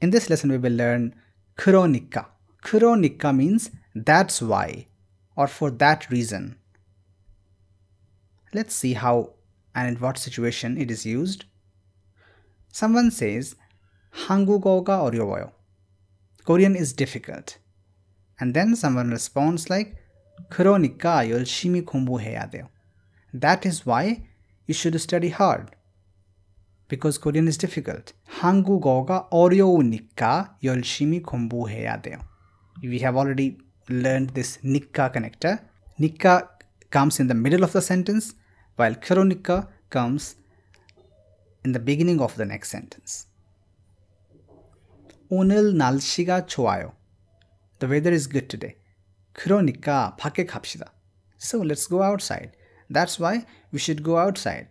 In this lesson, we will learn 그러니까. 그러니까 means that's why or for that reason. Let's see how and in what situation it is used. Someone says, 한국어가 어려워요. Korean is difficult. And then someone responds like, 그러니까 열심히 공부해야 돼요. That is why you should study hard Because Korean is difficult. 한국어가 어려우니까 열심히 공부해야 돼요. We have already learned this 니까 connector. 니까 comes in the middle of the sentence while 그러니까 comes in the beginning of the next sentence. 오늘 날씨가 좋아요. The weather is good today. 그러니까 밖에 갑시다. So let's go outside. That's why we should go outside.